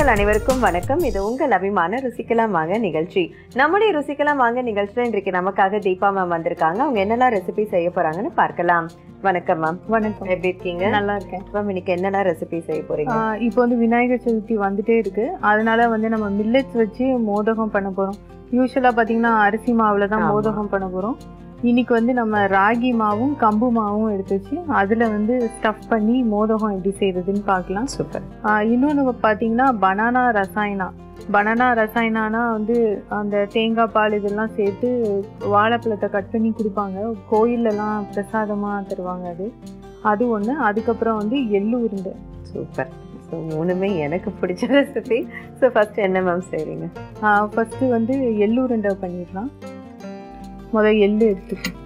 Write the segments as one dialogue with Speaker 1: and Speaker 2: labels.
Speaker 1: நேயர்கள் அனைவருக்கும் வணக்கம். இது உங்கள் அபிமான ருசிக்கலாம் வாங்க நிகழ்ச்சி. நம்முடைய ருசிக்கலாம் வாங்க நிகழ்ச்சியில் இன்றைக்கு நமக்காக தீபா மேம் வந்திருக்காங்க. அவங்க என்னெல்லாம் ரெசிபி செய்ய போறாங்கன்னு பார்க்கலாம். வணக்கம் மேம்
Speaker 2: வணக்கம்.
Speaker 1: எப்படி இருக்கீங்க?
Speaker 2: நல்லா இருக்கேன்.
Speaker 1: மேம் இன்னைக்கு என்னெல்லாம் ரெசிபி செய்ய போறீங்க?
Speaker 2: இப்போ வந்து விநாயகர் சதுர்த்தி வந்துட்டே இருக்கு. அதனால வந்து நம்ம மில்லட்ஸ் வச்சு மோதகம் பண்ண போறோம். யூஸ்வலா பாத்தீங்கன்னா அரிசி மாவுல தான். மோதகம் பண்ண போறோம். இன்னைக்கு வந்து நம்ம ராகி மாவும் கம்பு மாவும் எடுத்து வச்சு அதுல வந்து ஸ்டஃப் பண்ணி மோதகம் எப்படி செய்யறதுன்னு பார்க்கலாம்.
Speaker 1: சூப்பர்.
Speaker 2: இன்னொன்று பார்த்தீங்கன்னா பனானா ரசாயனா. பனானா ரசாயனானா வந்து அந்த தேங்காய் பால் இதெல்லாம் சேர்த்து வாழைப்பழத்தை கட் பண்ணி கொடுப்பாங்க. கோயிலெல்லாம் பிரசாதமாக தருவாங்க அது. அது ஒன்று அதுக்கப்புறம் வந்து எள்ளு உருண்டை
Speaker 1: சூப்பர். ஸோ மூணுமே எனக்கு பிடிச்ச ரெசிபி ஸோ ஃபர்ஸ்ட் என்ன மேம் செய்றீங்க?
Speaker 2: ஃபஸ்ட்டு வந்து எள்ளு உருண்டை பண்ணிடலாம். முத எள்ளு எடுத்துக்கணும்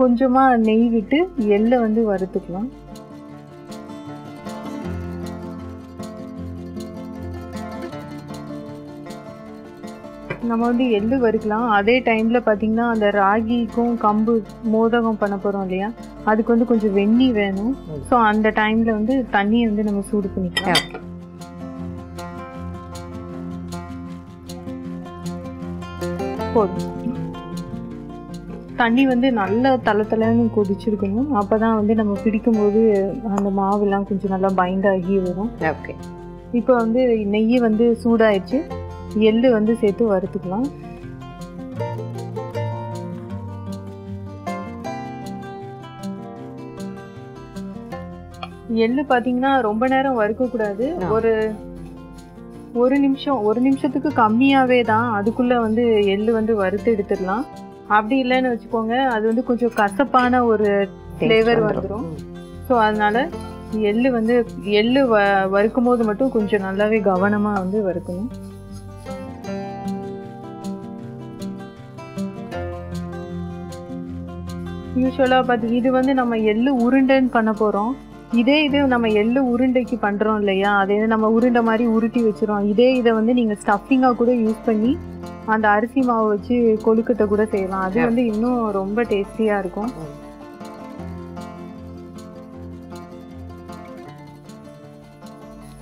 Speaker 2: கொஞ்சமாக நெய் விட்டு எள்ளை வந்து வறுத்துக்கலாம். நம்ம வந்து எள்ளு வறுக்கலாம். அதே டைமில் பாத்தீங்கன்னா அந்த ராகிக்கும் கம்பு மோதகம் பண்ண போகிறோம் இல்லையா? அதுக்கு வந்து கொஞ்சம் வெந்நீர் வேணும். ஸோ அந்த டைமில் வந்து தண்ணியை வந்து நம்ம சூடு பண்ணிக்கலாம். போதும். தண்ணி வந்து நல்ல தலை தலைன்னு கொதிச்சிருக்கணும். அப்போ தான் வந்து நம்ம பிடிக்கும்போது அந்த மாவுலாம் கொஞ்சம் நல்லா பைண்ட் ஆகி வரும்.
Speaker 1: ஓகே
Speaker 2: இப்போ வந்து நெய் வந்து சூடாயிடுச்சு. எள்ளு வந்து சேர்த்து வறுத்துக்கலாம். எள்ளு பார்த்தீங்கன்னா ரொம்ப நேரம் வறுக்கக்கூடாது. ஒரு ஒரு நிமிஷம் ஒரு நிமிஷத்துக்கு கம்மியாவே தான் அதுக்குள்ள வந்து எள்ளு வந்து வறுத்து எடுத்துடலாம். அப்படி இல்லைன்னு வச்சுக்கோங்க அது வந்து கொஞ்சம் கசப்பான ஒரு Flavor வந்துரும். ஸோ அதனால எள்ளு வந்து எள்ளு வ வறுக்கும் போது மட்டும் கொஞ்சம் நல்லாவே கவனமாக வந்து வறுக்கணும். யூஸ்வலாக பார்த்து இது வந்து நம்ம எள்ளு உருண்டைன்னு பண்ண போகிறோம் இதே இது நம்ம எள்ளு உருண்டைக்கு பண்ணுறோம் இல்லையா? அதே நம்ம உருண்டை மாதிரி உருட்டி வச்சிரும் இதே இதை வந்து நீங்கள் ஸ்டஃபிங்காக கூட யூஸ் பண்ணி அந்த அரிசி மாவு வச்சு கொழுக்கட்டை கூட செய்யலாம். அது. வந்து இன்னும் ரொம்ப டேஸ்டியாக இருக்கும்.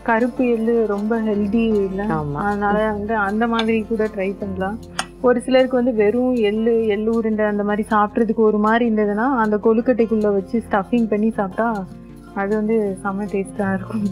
Speaker 2: கருப்பு எள்ளு ரொம்ப ஹெல்தி இல்லை. அதனால வந்து அந்த மாதிரி கூட ட்ரை பண்ணலாம். ஒரு சிலருக்கு வந்து வெறும் எள்ளு எள்ளு உருண்டை அந்த மாதிரி சாப்பிட்றதுக்கு ஒரு மாதிரி இருந்ததுன்னா அந்த கொழுக்கட்டைக்குள்ள வச்சு ஸ்டஃபிங் பண்ணி சாப்பிட்டா அது வந்து செம்ம டேஸ்டாக இருக்கும்.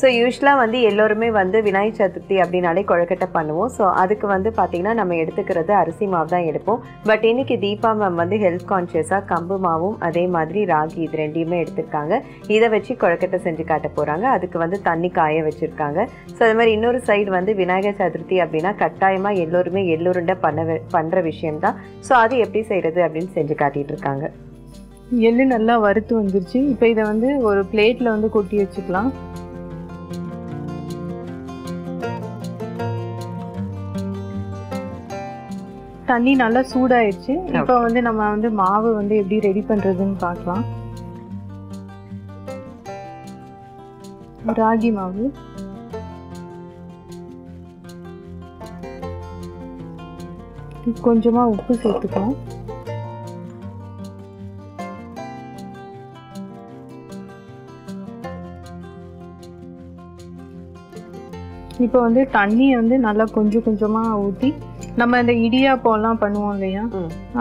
Speaker 1: ஸோ யூஸ்வலாக வந்து எல்லோருமே வந்து விநாயகர் சதுர்த்தி அப்படின்னாலே கொழுக்கட்டை பண்ணுவோம். ஸோ அதுக்கு வந்து பார்த்திங்கன்னா நம்ம எடுத்துக்கிறது அரிசி மாவு தான் எடுப்போம். பட் இன்னைக்கு தீபா மேம் வந்து ஹெல்த் கான்ஷியஸாக கம்பு மாவும் அதே மாதிரி ராகி இது ரெண்டையுமே எடுத்திருக்காங்க. இதை வச்சு கொழுக்கட்டை செஞ்சு காட்ட போகிறாங்க அதுக்கு வந்து தண்ணி காய வச்சுருக்காங்க. ஸோ அது மாதிரி இன்னொரு சைடு வந்து விநாயகர் சதுர்த்தி அப்படின்னா கட்டாயமாக எல்லோருமே எள்ளுருண்டை பண்ண பண்ணுற விஷயம்தான். ஸோ அது எப்படி செய்கிறது அப்படின்னு செஞ்சு காட்டிகிட்டு இருக்காங்க.
Speaker 2: எள்ளு நல்லா வறுத்து வந்துருச்சு. இப்போ இதை வந்து ஒரு பிளேட்டில் வந்து கொட்டி வச்சுக்கலாம். தண்ணி நல்லா சூடாயிடுச்சு. இப்போ வந்து நம்ம வந்து மாவு வந்து எப்படி ரெடி பண்றதுன்னு பார்க்கலாம். ராகி மாவு. கொஞ்சமா உப்பு சேர்த்துக்கலாம். இப்போ வந்து தண்ணியை வந்து நல்லா கொஞ்சம் கொஞ்சமா ஊற்றி நம்ம இந்த இடியாப்பம்லாம் பண்ணுவோம் இல்லையா.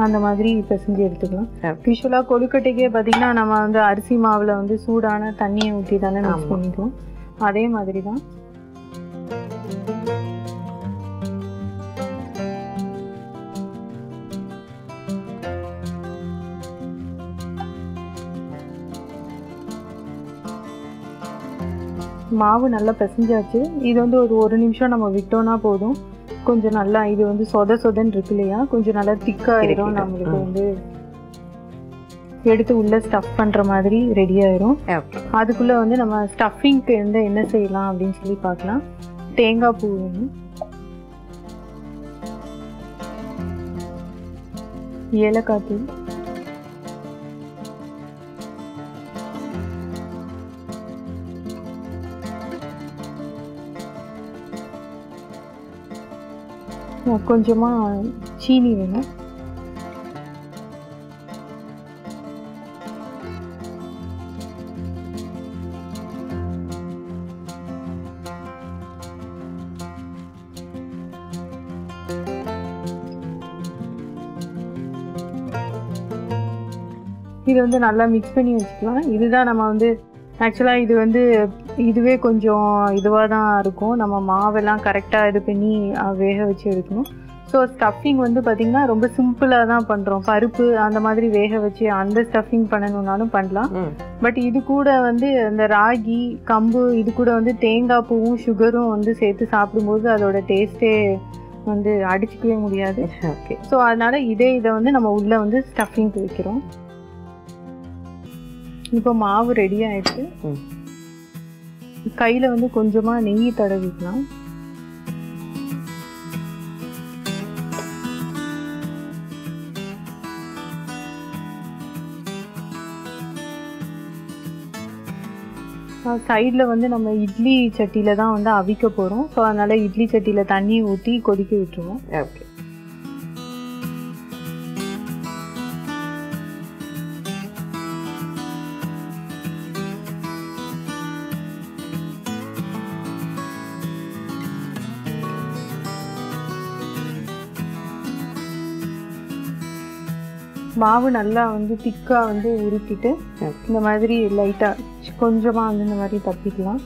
Speaker 2: அந்த மாதிரி பிசைஞ்சு எடுத்துக்கலாம். யூஸ்வலாக கொழுக்கட்டைக்கே பார்த்தீங்கன்னா நம்ம வந்து அரிசி மாவில் வந்து சூடான தண்ணியை ஊற்றி தானே மிக்ஸ். பண்ணிக்குவோம் அதே மாதிரி தான் மாவு நல்லா பிசைஞ்சாச்சு. இது வந்து ஒரு ஒரு நிமிஷம் நம்ம விட்டோம்னா போதும். கொஞ்சம் நல்லா இது வந்து சொத சொதன்னு இருக்கு இல்லையா? கொஞ்சம் நல்லா திக்காயிரும். நம்மளுக்கு. வந்து எடுத்து உள்ள ஸ்டஃப் பண்ற மாதிரி ரெடி ஆயிரும். அதுக்குள்ள வந்து நம்ம ஸ்டஃபிங்க்கு வந்து என்ன செய்யலாம் அப்படின்னு சொல்லி பார்க்கலாம். தேங்காய் பூ வேணும். ஏலக்காய் தூள். கொஞ்சமாக சீனி வேணும் இது வந்து நல்லா மிக்ஸ் பண்ணி வச்சுக்கலாம். இதுதான் நம்ம வந்து ஆக்சுவலாக இது வந்து இதுவே கொஞ்சம் இதுவாக தான் இருக்கும். நம்ம மாவெல்லாம் கரெக்டாக இது பண்ணி வேக வச்சு எடுக்கணும். ஸோ ஸ்டஃபிங் வந்து பார்த்திங்கன்னா ரொம்ப சிம்பிளாக தான் பண்ணுறோம் பருப்பு அந்த மாதிரி வேக வச்சு அந்த ஸ்டஃபிங் பண்ணணுன்னாலும் பண்ணலாம். பட் இது கூட வந்து இந்த ராகி கம்பு இது கூட வந்து தேங்காய் பூவும் சுகரும் வந்து சேர்த்து சாப்பிடும்போது அதோட டேஸ்ட்டே வந்து அடிச்சுக்கவே முடியாது.
Speaker 1: ஓகே
Speaker 2: ஸோ அதனால இதே இதை வந்து நம்ம உள்ளே வந்து ஸ்டஃபிங்க்கு வைக்கிறோம். இப்போ மாவு ரெடி ஆயிடுச்சு. கையில் வந்து கொஞ்சமாக நெய் தடவிக்கலாம். சைடில் வந்து நம்ம இட்லி சட்டியில் தான் வந்து அவிக்க போகிறோம் ஸோ அதனால் இட்லி சட்டியில் தண்ணி ஊற்றி கொதிக்க விட்டுருவோம்.
Speaker 1: ஓகே
Speaker 2: மாவு நல்லா வந்து திக்காக வந்து உருட்டிட்டு
Speaker 1: ஓகே
Speaker 2: இந்த மாதிரி லைட்டாக கொஞ்சமாக வந்து இந்த மாதிரி தப்பிக்கலாம்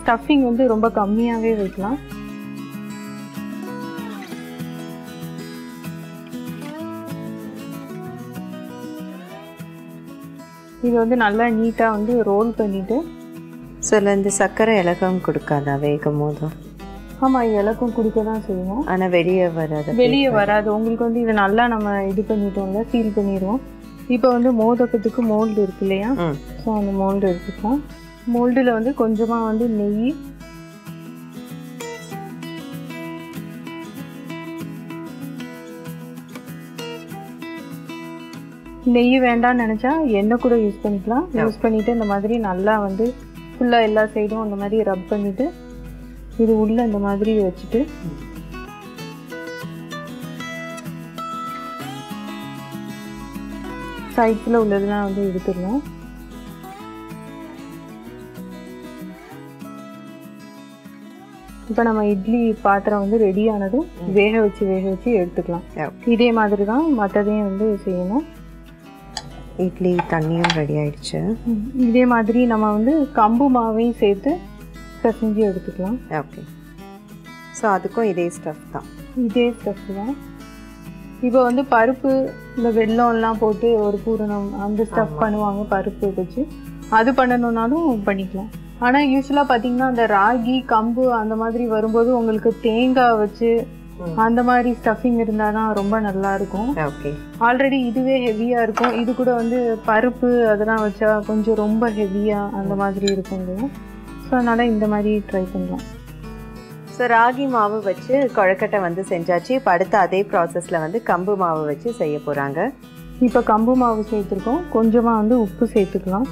Speaker 2: ஸ்டஃபிங் வந்து ரொம்ப கம்மியாகவே வைக்கலாம். இது வந்து நல்லா நீட்டாக வந்து ரோல் பண்ணிவிட்டு
Speaker 1: சில இந்த சர்க்கரை இலக்கம் கொடுக்காதா வேகும் போதும்
Speaker 2: ஆமாம் இலக்கும் கொடுக்க தான் செய்வோம்.
Speaker 1: ஆனா வெளியே வராது
Speaker 2: வெளியே வராது. உங்களுக்கு வந்து இது நல்லா நம்ம இது பண்ணிட்டோம்ல சீல் பண்ணிடுவோம். இப்போ வந்து மோதகத்துக்கு மோல்டு இருக்கு இல்லையா? ஸோ அந்த மோல்டு எடுத்துக்கலாம் மோல்டில் வந்து கொஞ்சமாக வந்து நெய். நெய் வேண்டாம்னு நினச்சா எண்ணெய் கூட யூஸ் பண்ணிக்கலாம். யூஸ் பண்ணிவிட்டு இந்த மாதிரி நல்லா வந்து ஃபுல்லாக எல்லா சைடும் அந்த மாதிரி ரப் பண்ணிவிட்டு இது உள்ளே இந்த மாதிரி வச்சுட்டு சைட்ஸில் உள்ளதெல்லாம் வந்து எடுத்துடலாம். இப்போ நம்ம இட்லி பாத்திரம் வந்து ரெடி ஆனதும் வேக வச்சு வேக வச்சு எடுத்துக்கலாம். இதே மாதிரி தான் மற்றதையும் வந்து செய்யணும்.
Speaker 1: இட்லி தண்ணியும் ரெடி ஆயிடுச்சு.
Speaker 2: இதே மாதிரி நம்ம வந்து கம்பு மாவையும் சேர்த்து பிசைஞ்சு எடுத்துக்கலாம்.
Speaker 1: ஓகே ஸோ அதுக்கும் இதே ஸ்டஃப் தான்.
Speaker 2: இதே ஸ்டெப் தான். இப்போ வந்து பருப்பு இந்த வெல்லம்லாம் போட்டு ஒரு பூரணம் அந்த ஸ்டஃப் பண்ணுவாங்க பருப்பு வச்சு. அது பண்ணணுன்னாலும் பண்ணிக்கலாம். ஆனால் யூஸ்வலாக பார்த்தீங்கன்னா அந்த ராகி கம்பு அந்த மாதிரி வரும்போது உங்களுக்கு தேங்காய் வச்சு. அந்த மாதிரி ஸ்டஃபிங் இருந்தால் தான் ரொம்ப நல்லா இருக்கும்.
Speaker 1: ஓகே
Speaker 2: ஆல்ரெடி இதுவே ஹெவியாக இருக்கும். இது கூட வந்து பருப்பு அதெல்லாம் வச்சா கொஞ்சம் ரொம்ப ஹெவியாக அந்த மாதிரி இருக்கும் இல்லையா ஸோ அதனால் இந்த மாதிரி ட்ரை பண்ணலாம்.
Speaker 1: ஸோ ராகி மாவு வச்சு கொழக்கட்டை வந்து செஞ்சாச்சு. இப்போ அடுத்த அதே ப்ராசஸில் வந்து கம்பு மாவு வச்சு செய்ய போகிறாங்க
Speaker 2: இப்போ கம்பு மாவு சேர்த்துருக்கோம். கொஞ்சமாக வந்து உப்பு சேர்த்துக்கலாம்.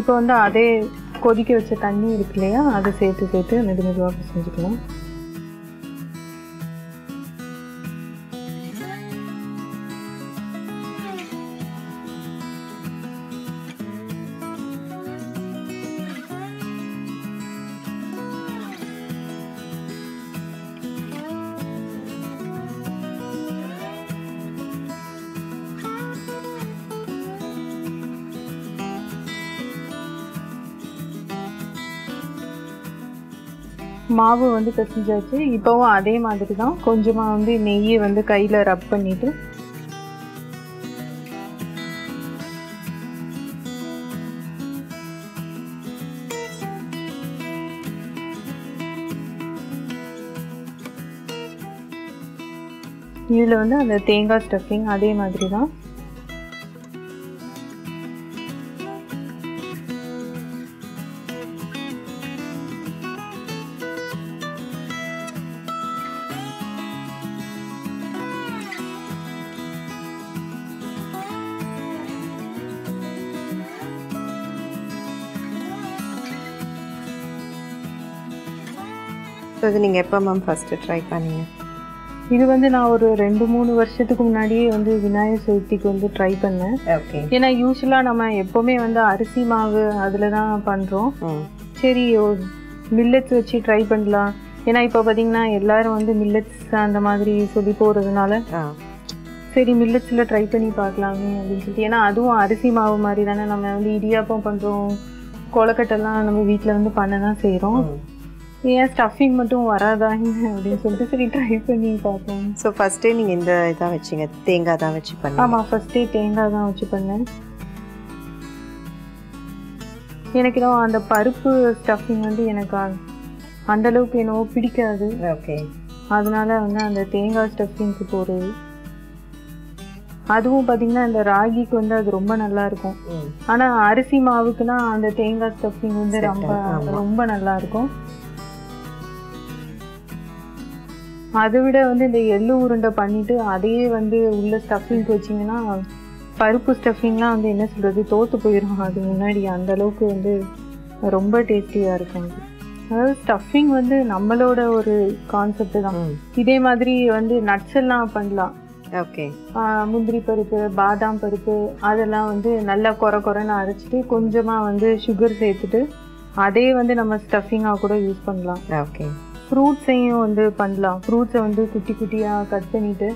Speaker 2: இப்போ வந்து அதே கொதிக்க வச்ச தண்ணி இருக்கு இல்லையா? அதை சேர்த்து சேர்த்து மெது மெதுவாக செஞ்சுக்கலாம் மாவு வந்து பிசைஞ்சாச்சு. இப்போவும் அதே மாதிரி தான் கொஞ்சமாக வந்து நெய்யை வந்து கையில் ரப் பண்ணிட்டு. இதில் வந்து அந்த தேங்காய் ஸ்டஃபிங் அதே மாதிரி தான்
Speaker 1: ஸோ இது நீங்கள் எப்போ மேம் ஃபஸ்ட்டு ட்ரை பண்ணீங்க?
Speaker 2: இது வந்து நான் ஒரு ரெண்டு மூணு வருஷத்துக்கு முன்னாடியே வந்து விநாயகர் சதுர்த்திக்கு வந்து ட்ரை பண்ணேன்.
Speaker 1: ஓகே
Speaker 2: ஏன்னா யூஸ்வலாக நம்ம எப்போவுமே வந்து அரிசி மாவு அதில் தான் பண்ணுறோம் சரி மில்லட்ஸ் வச்சு ட்ரை பண்ணலாம். ஏன்னா இப்போ பார்த்தீங்கன்னா எல்லாரும் வந்து மில்லட்ஸ் அந்த மாதிரி சொல்லி போகிறதுனால சரி மில்லட்ஸில் ட்ரை பண்ணி பார்க்கலாமே அப்படின்னு சொல்லிட்டு. ஏன்னா அதுவும் அரிசி மாவு மாதிரி தானே நம்ம வந்து இடியாப்பம் பண்ணுறோம் கொலக்கட்டெல்லாம் நம்ம வீட்டில் வந்து பண்ண தான் செய்கிறோம். ஏன் ஸ்டஃபிங் மட்டும் வராதாங்க அப்படின்னு சொல்லிட்டு சரி ட்ரை பண்ணி பார்ப்போம்.
Speaker 1: ஸோ ஃபஸ்ட்டே நீங்கள் இந்த இதாக வச்சிங்க தேங்காய் தான் வச்சு பண்ணீங்க.
Speaker 2: ஆமாம் ஃபஸ்ட்டே தேங்காய் தான் வச்சு பண்ணேன். எனக்கு தான் அந்த பருப்பு ஸ்டஃபிங் வந்து எனக்கு அந்த அளவுக்கு என்னவோ பிடிக்காது.
Speaker 1: ஓகே
Speaker 2: அதனால வந்து அந்த தேங்காய் ஸ்டஃபிங்க்கு போகிறது அதுவும் பார்த்தீங்கன்னா இந்த ராகிக்கு வந்து அது ரொம்ப நல்லா இருக்கும். ஆனால் அரிசி மாவுக்குனா அந்த தேங்காய் ஸ்டஃபிங் வந்து ரொம்ப. ரொம்ப நல்லா இருக்கும். அதை விட வந்து இந்த எள்ளு உருண்டை பண்ணிட்டு அதையே வந்து உள்ள ஸ்டஃபிங்க்கு வச்சிங்கன்னா பருப்பு ஸ்டஃபிங்லாம் வந்து என்ன சொல்றது தோத்து போயிடும் அது முன்னாடி அந்த அளவுக்கு வந்து ரொம்ப டேஸ்டியாக இருக்கும் அது. அதாவது ஸ்டஃபிங் வந்து நம்மளோட ஒரு கான்செப்ட் தான். இதே மாதிரி வந்து நட்ஸ் எல்லாம் பண்ணலாம்.
Speaker 1: ஓகே.
Speaker 2: முந்திரி பருப்பு பாதாம் பருப்பு அதெல்லாம் வந்து நல்லா கொர கொரன்னு அரைச்சிட்டு கொஞ்சமாக வந்து சுகர் சேர்த்துட்டு அதே வந்து நம்ம ஸ்டஃபிங்காக கூட யூஸ் பண்ணலாம்.
Speaker 1: ஓகே.
Speaker 2: ஃப்ரூட்ஸையும் வந்து பண்ணலாம். ஃப்ரூட்ஸை வந்து குட்டி குட்டியாக கட் பண்ணிட்டு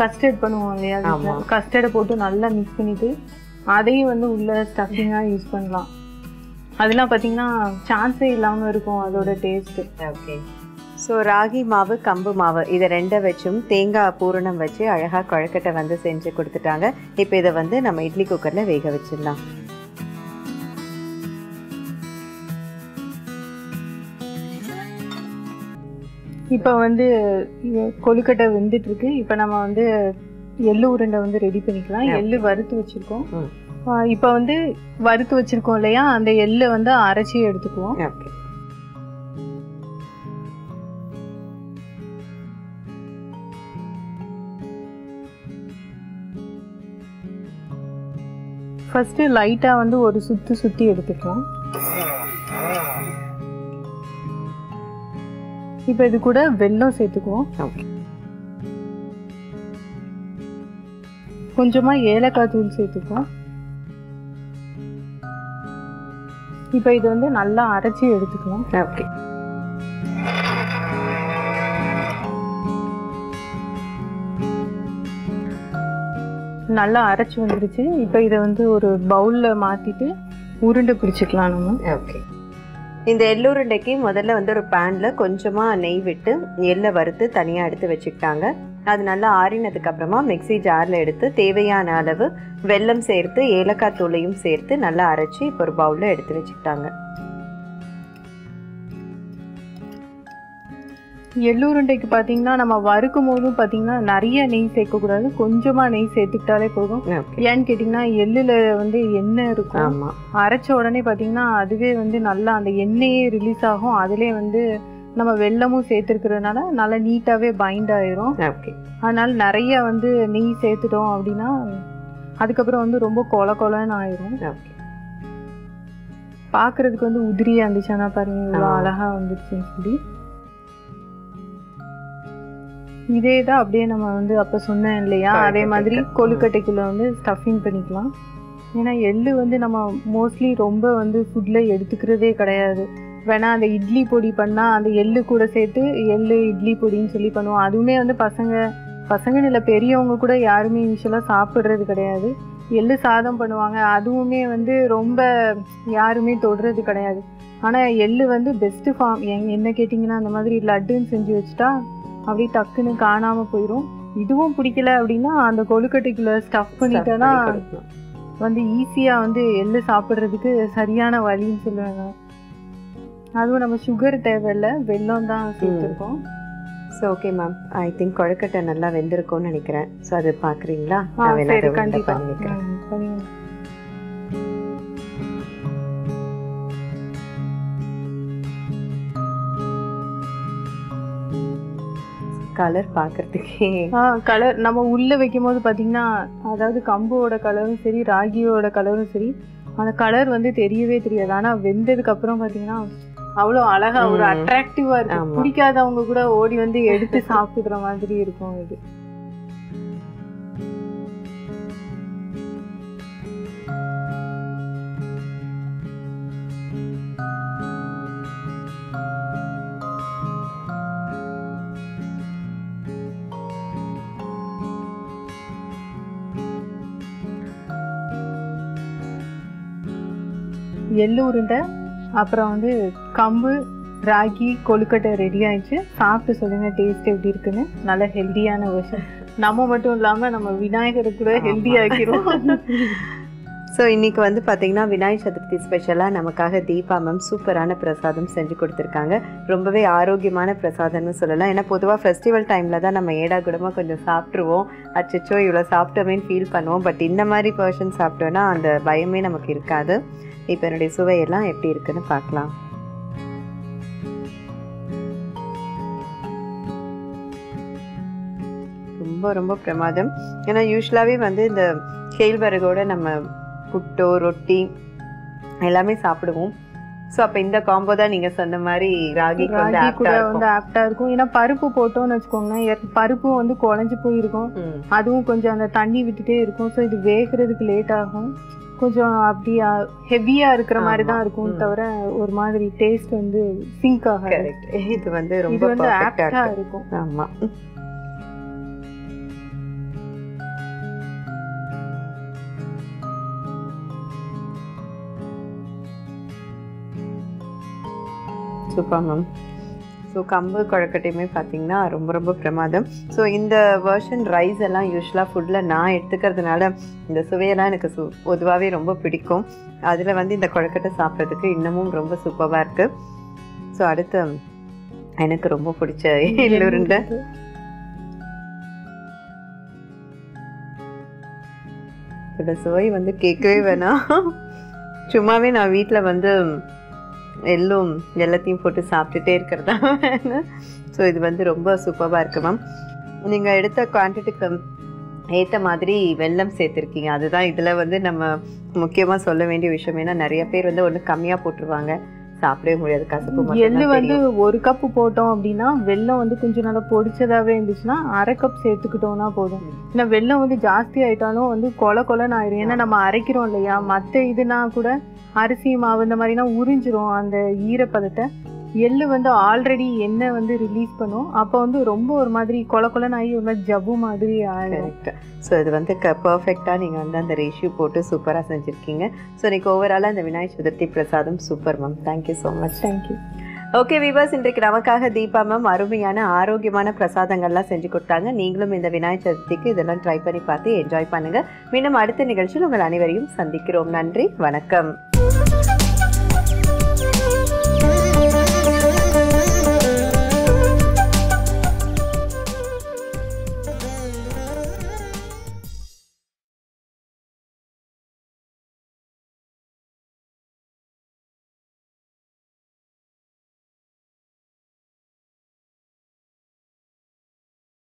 Speaker 2: கஸ்டர்ட் பண்ணுவோம் இல்லையா. கஸ்டர்டை போட்டு நல்லா மிக்ஸ் பண்ணிட்டு அதையும் வந்து உள்ள ஸ்டஃபிங்காக யூஸ் பண்ணலாம். அதெல்லாம் பார்த்தீங்கன்னா சான்ஸே இல்லாமல் இருக்கும் அதோட டேஸ்ட்டு
Speaker 1: ஓகே ஸோ ராகி மாவு கம்பு மாவு இதை ரெண்டை வச்சும் தேங்காய் பூரணம் வச்சு அழகாக கொழக்கட்டை வந்து செஞ்சு கொடுத்துட்டாங்க. இப்போ இதை வந்து நம்ம இட்லி குக்கரில் வேக வச்சிடலாம்.
Speaker 2: இப்போ வந்து கொழுக்கட்டை வெந்துட்டு இருக்கு இப்போ நம்ம வந்து எள்ளு உருண்டை வந்து ரெடி பண்ணிக்கலாம். எள்ளு வறுத்து வச்சிருக்கோம். இப்போ வந்து வறுத்து வச்சிருக்கோம் இல்லையா? அந்த எள்ளை வந்து அரைச்சி எடுத்துக்குவோம். ஃபர்ஸ்ட் லைட்டா வந்து ஒரு சுத்து சுத்தி எடுத்துக்கலாம். இப்போ இது கூட வெல்லம் சேர்த்துக்குவோம்.
Speaker 1: ஓகே
Speaker 2: கொஞ்சமா ஏலக்காய் தூள் சேர்த்துக்குவோம். இப்போ இது வந்து நல்லா அரைச்சி எடுத்துக்கலாம்.
Speaker 1: ஓகே
Speaker 2: நல்லா அரைச்சி வந்துருச்சு. இப்போ இதை வந்து ஒரு பவுல்ல மாத்திட்டு உருண்டை பிடிச்சிக்கலாம் நம்ம.
Speaker 1: ஓகே இந்த எள்ளுருண்டைக்கு முதல்ல வந்து ஒரு பேனில் கொஞ்சமாக நெய் விட்டு எள்ளை வறுத்து தனியாக எடுத்து வச்சுக்கிட்டாங்க. அது நல்லா ஆறினதுக்கு அப்புறமா மிக்ஸி ஜாரில் எடுத்து தேவையான அளவு வெல்லம் சேர்த்து ஏலக்காய் தூளையும் சேர்த்து நல்லா அரைச்சி இப்போ ஒரு பவுலில் எடுத்து வச்சுக்கிட்டாங்க.
Speaker 2: எள்ளுருண்டைக்கு பார்த்தீங்கன்னா நம்ம வறுக்கும் போதும் பார்த்தீங்கன்னா நிறைய நெய் சேர்க்கக்கூடாது. கொஞ்சமாக நெய் சேர்த்துக்கிட்டாலே போதும். ஏன்னு கேட்டிங்கன்னா எள்ளுல வந்து எண்ணெய் இருக்கும். அரைச்ச உடனே பார்த்தீங்கன்னா அதுவே வந்து நல்லா அந்த எண்ணெயே ரிலீஸ் ஆகும். அதிலே வந்து நம்ம வெல்லமும் சேர்த்துருக்கிறதுனால நல்லா நீட்டாகவே பைண்ட் ஆயிரும்.
Speaker 1: ஓகே.
Speaker 2: அதனால நிறைய வந்து நெய் சேர்த்துட்டோம் அப்படின்னா அதுக்கப்புறம் வந்து ரொம்ப கொல கொலன்னு ஆயிரும்.
Speaker 1: ஓகே.
Speaker 2: பார்க்கறதுக்கு வந்து உதிரியா இருந்துச்சுன்னா பாருங்க இவ்வளோ
Speaker 1: ஆ.
Speaker 2: அழகா வந்துருச்சுன்னு சொல்லி. இதே தான் அப்படியே நம்ம வந்து அப்ப சொன்னேன் இல்லையா? அதே மாதிரி
Speaker 1: கொழுக்கட்டைக்கு.
Speaker 2: கொழுக்கட்டைக்குள்ள வந்து ஸ்டஃபிங் பண்ணிக்கலாம். ஏன்னா எள்ளு வந்து நம்ம மோஸ்ட்லி ரொம்ப வந்து ஃபுட்ல எடுத்துக்கிறதே கிடையாது. வேணா அந்த இட்லி பொடி பண்ணா அந்த எள்ளு கூட சேர்த்து எள்ளு இட்லி பொடின்னு சொல்லி பண்ணுவோம். அதுவுமே வந்து பசங்க பசங்கன்னு இல்லை பெரியவங்க கூட யாருமே யூஸ்வலாக சாப்பிட்றது கிடையாது. எள்ளு சாதம் பண்ணுவாங்க. அதுவுமே வந்து ரொம்ப யாருமே தொடுறது கிடையாது. ஆனால் எள்ளு வந்து பெஸ்ட்டு ஃபார்ம் என்ன கேட்டிங்கன்னா அந்த மாதிரி லட்டுன்னு செஞ்சு வச்சுட்டா அப்படியே டக்குன்னு காணாமல் போயிடும் இதுவும் பிடிக்கல அப்படின்னா அந்த கொழுக்கட்டைக்குள்ள ஸ்டஃப் பண்ணிட்டேன்னா வந்து ஈஸியாக வந்து எள்ளு சாப்பிட்றதுக்கு சரியான வழின்னு சொல்லுவேன் நான். அதுவும் நம்ம சுகர் தேவையில்ல வெல்லம் தான் சேர்த்துருக்கோம்.
Speaker 1: So okay ma'am I think கொழுக்கட்டை நல்லா வெந்திருக்கும்னு நினைக்கிறேன். ஸோ அது பார்க்குறீங்களா? நான் வேணா பண்ணி வைக்கிறேன் கலர் பார்க்கறதுக்கே
Speaker 2: கலர் நம்ம உள்ள வைக்கும் போது பாத்தீங்கன்னா அதாவது கம்போட கலரும் சரி ராகியோட கலரும் சரி அந்த கலர் வந்து தெரியவே தெரியாது ஆனா வெந்ததுக்கு அப்புறம் பாத்தீங்கன்னா அவ்வளோ அழகா ஒரு. அட்ராக்டிவா இருக்கு
Speaker 1: ஆமா.
Speaker 2: பிடிக்காதவங்க கூட ஓடி வந்து எடுத்து சாப்பிடுற மாதிரி இருக்கும் இது எள்ளு உருண்டை அப்புறம் வந்து கம்பு ராகி கொழுக்கட்டை ரெடி ஆயிடுச்சு. சாப்பிட்டு சொல்லுங்க டேஸ்ட் எப்படி இருக்குன்னு. நல்ல ஹெல்தியான வருஷன் நம்ம மட்டும் இல்லாம நம்ம விநாயகரை கூட ஹெல்தி ஆக்கிரும்
Speaker 1: ஸோ இன்னைக்கு வந்து பார்த்தீங்கன்னா விநாயகர் சதுர்த்தி ஸ்பெஷலாக நமக்காக தீபா மேம் சூப்பரான பிரசாதம் செஞ்சு கொடுத்துருக்காங்க. ரொம்பவே ஆரோக்கியமான பிரசாதம்னு சொல்லலாம். ஏன்னா பொதுவாக ஃபெஸ்டிவல் டைமில் தான் நம்ம ஏடா கூடமாக கொஞ்சம் சாப்பிட்ருவோம் அச்சச்சோ இவ்வளோ சாப்பிட்டோமேன்னு ஃபீல் பண்ணுவோம். பட் இந்த மாதிரி பர்ஷன் சாப்பிட்டோன்னா அந்த பயமே நமக்கு இருக்காது. இப்போ என்னுடைய சுவையெல்லாம் எப்படி இருக்குன்னு பார்க்கலாம். ரொம்ப ரொம்ப பிரமாதம். ஏன்னா யூஸ்வலாகவே வந்து இந்த கேழ்வரகோட நம்ம புட்டோ ரொட்டி எல்லாமே சாப்பிடுவோம். ஸோ அப்போ இந்த காம்போ தான் நீங்கள் சொன்ன மாதிரி வந்து
Speaker 2: ராகி கூட
Speaker 1: ஆப்டாக
Speaker 2: வந்து
Speaker 1: இருக்கும்
Speaker 2: ஆப்டா இருக்கும். ஏன்னா பருப்பு போட்டோம்னு வச்சுக்கோங்களேன் பருப்பும் வந்து குழஞ்சு போயிருக்கும். அதுவும் கொஞ்சம் அந்த தண்ணி விட்டுட்டே இருக்கும். ஸோ இது வேகிறதுக்கு லேட் ஆகும். கொஞ்சம் அப்படி ஹெவியா இருக்கிற மாதிரி தான். இருக்கும். தவிர ஒரு மாதிரி டேஸ்ட் வந்து சிங்க் ஆகாது.
Speaker 1: இது வந்து ரொம்ப
Speaker 2: வந்து
Speaker 1: பர்ஃபெக்டாக
Speaker 2: ஆப்டா
Speaker 1: இருக்கு.
Speaker 2: இருக்கும்.
Speaker 1: ஆமா. Super ma'am. ஸோ கம்பு குழக்கட்டையுமே பார்த்திங்கன்னா ரொம்ப ரொம்ப பிரமாதம். ஸோ இந்த வேர்ஷன் ரைஸ் எல்லாம் யூஸ்வலாக ஃபுட்டில் நான் எடுத்துக்கிறதுனால இந்த சுவையெல்லாம் எனக்கு சு பொதுவாகவே ரொம்ப பிடிக்கும். அதில் வந்து இந்த குழக்கட்டை சாப்பிட்றதுக்கு இன்னமும் ரொம்ப சூப்பராக இருக்குது ஸோ அடுத்து எனக்கு ரொம்ப பிடிச்ச எள்ளுருண்டை. இதோட சுவை வந்து கேட்கவே வேணாம். சும்மாவே நான் வீட்டில் வந்து எள்ளும் எல்லாத்தையும் போட்டு சாப்பிட்டுட்டே இருக்கிறதா ஸோ இது வந்து ரொம்ப சூப்பராக இருக்கு மேம் நீங்கள் எடுத்த குவான்டிட்டிக்கு ஏற்ற மாதிரி வெல்லம் சேர்த்துருக்கீங்க. அதுதான் இதில் வந்து நம்ம முக்கியமாக சொல்ல வேண்டிய விஷயம். ஏன்னா நிறைய பேர் வந்து ஒன்று கம்மியாக போட்டுருவாங்க. சாப்பிடவே முடியாது. கசப்பு
Speaker 2: எள்ளு வந்து ஒரு கப் போட்டோம் அப்படின்னா வெல்லம் வந்து கொஞ்சம் நல்லா பொடிச்சதாவே இருந்துச்சுன்னா அரை கப் சேர்த்துக்கிட்டோம்னா போதும். ஏன்னா வெல்லம் வந்து ஜாஸ்தி ஆயிட்டாலும் வந்து கொல கொலன்னு ஆயிரும். ஏன்னா நம்ம அரைக்கிறோம் இல்லையா? மற்ற இதுனா கூட அரிசி மாவு இந்த மாதிரினா உறிஞ்சிரும் அந்த ஈரப்பதத்தை. எள்ளு வந்து ஆல்ரெடி எண்ணெய் வந்து ரிலீஸ் பண்ணும். அப்போ வந்து ரொம்ப ஒரு மாதிரி கொல கொலன்னு ஆகி ஒரு மாதிரி ஜவ்வு மாதிரி
Speaker 1: கரெக்ட் ஸோ இது வந்து க பர்ஃபெக்டாக நீங்கள் வந்து அந்த ரேஷியோ போட்டு சூப்பராக செஞ்சுருக்கீங்க. ஸோ இன்னைக்கு ஓவராலாக இந்த விநாயகர் சதுர்த்தி பிரசாதம் super ma'am thank you so much
Speaker 2: thank you
Speaker 1: okay விவாஸ் இன்றைக்கு நமக்காக தீபா மேம் அருமையான ஆரோக்கியமான பிரசாதங்கள்லாம் செஞ்சு கொடுத்தாங்க. நீங்களும் இந்த விநாயகர் சதுர்த்திக்கு இதெல்லாம் ட்ரை பண்ணி பார்த்து என்ஜாய் பண்ணுங்க. மீண்டும் அடுத்த நிகழ்ச்சியில் உங்கள் அனைவரையும் சந்திக்கிறோம். நன்றி வணக்கம்.